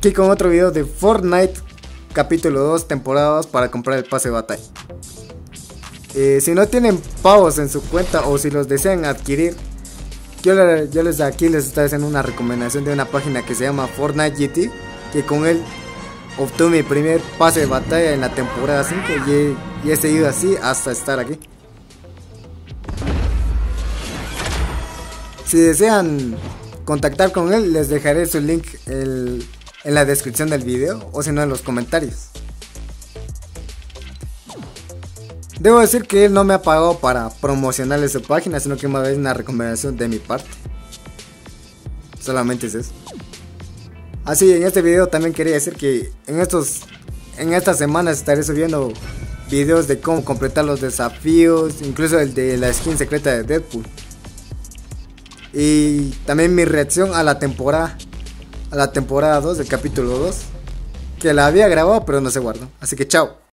aquí con otro video de Fortnite capítulo 2 temporadas para comprar el pase de batalla. Eh, si no tienen pavos en su cuenta o si los desean adquirir, yo, les aquí les estoy haciendo una recomendación de una página que se llama Fortnite GT, que con él obtuve mi primer pase de batalla en la temporada 5 y he, seguido así hasta estar aquí. Si desean contactar con él, les dejaré su link en la descripción del video o si no en los comentarios. Debo decir que él no me ha pagado para promocionarle su página, sino que más vez una recomendación de mi parte. Solamente es eso. Así, en este video también quería decir que en estos en estas semanas estaré subiendo videos de cómo completar los desafíos, incluso el de la skin secreta de Deadpool. Y también mi reacción a la temporada a la temporada 2 del capítulo 2, que la había grabado pero no se guardó. Así que chao.